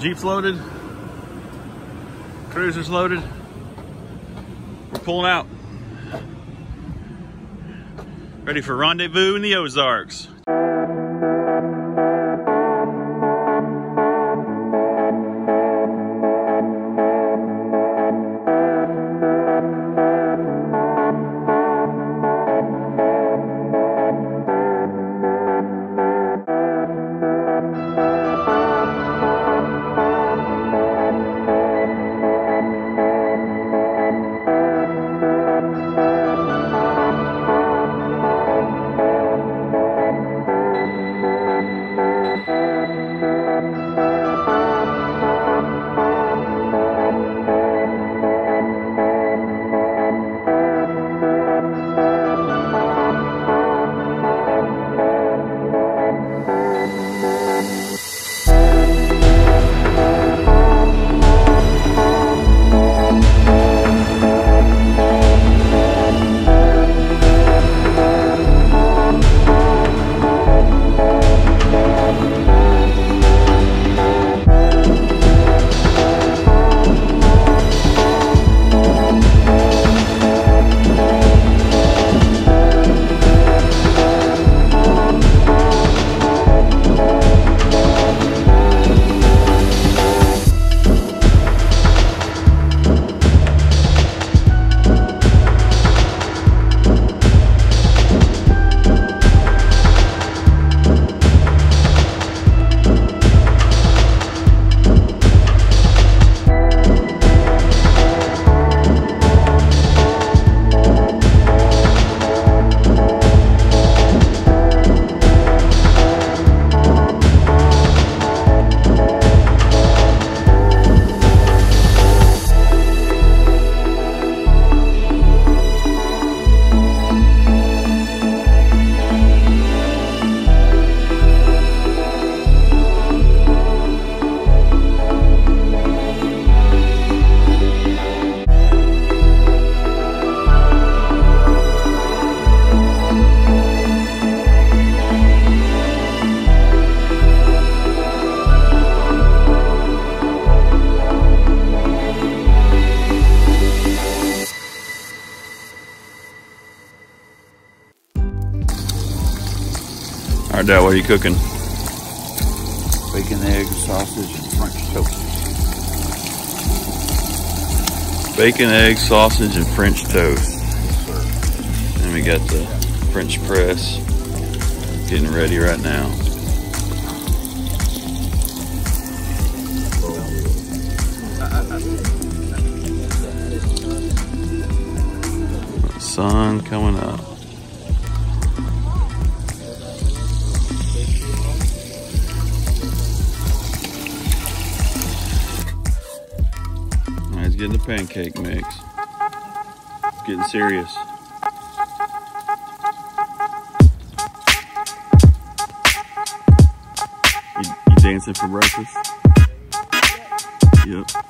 Jeep's loaded. Cruiser's loaded. We're pulling out. Ready for rendezvous in the Ozarks. Dad, what are you cooking? Bacon, egg, sausage, and French toast. Bacon, egg, sausage, and French toast. Yes. And we got the French press getting ready right now. Sun coming up. Getting the pancake mix. It's getting serious. You, you dancing for breakfast? Yep.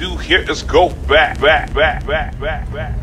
do here is go back, back, back, back, back, back, back, back.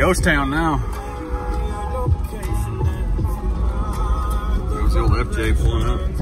Ghost Town now. There's the old FJ pulling up.